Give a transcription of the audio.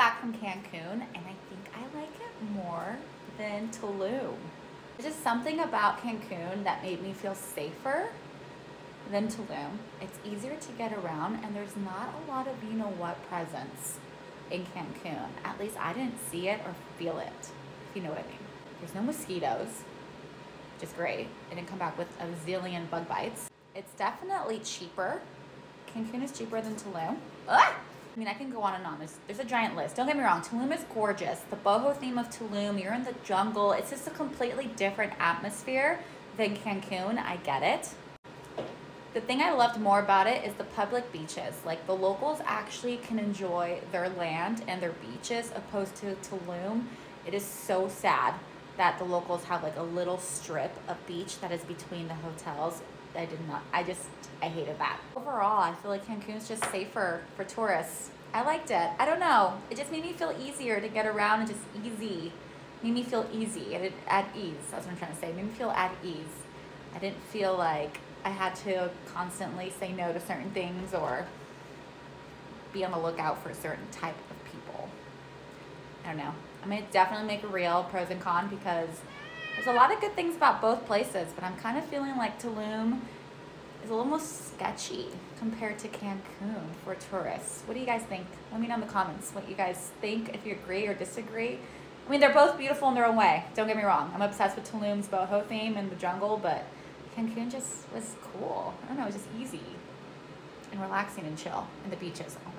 back from Cancun and I think I like it more than Tulum. There's just something about Cancun that made me feel safer than Tulum. It's easier to get around and there's not a lot of you know what presence in Cancun. At least I didn't see it or feel it, if you know what I mean. There's no mosquitoes, which is great. It didn't come back with a zillion bug bites. It's definitely cheaper. Cancun is cheaper than Tulum. Ah! I mean, I can go on and on. There's, there's a giant list. Don't get me wrong. Tulum is gorgeous. The boho theme of Tulum, you're in the jungle. It's just a completely different atmosphere than Cancun. I get it. The thing I loved more about it is the public beaches. Like the locals actually can enjoy their land and their beaches opposed to Tulum. It is so sad that the locals have like a little strip of beach that is between the hotels. I did not, I just, I hated that. Overall, I feel like Cancun is just safer for tourists. I liked it. I don't know. It just made me feel easier to get around and just easy. Made me feel easy, at, at ease. That's what I'm trying to say. Made me feel at ease. I didn't feel like I had to constantly say no to certain things or be on the lookout for a certain type of people. I don't know. I'm gonna definitely make a real pros and cons because there's a lot of good things about both places, but I'm kind of feeling like Tulum is a little more sketchy compared to Cancun for tourists. What do you guys think? Let me know in the comments what you guys think, if you agree or disagree. I mean, they're both beautiful in their own way. Don't get me wrong. I'm obsessed with Tulum's boho theme and the jungle, but Cancun just was cool. I don't know, it was just easy and relaxing and chill. And the beaches, oh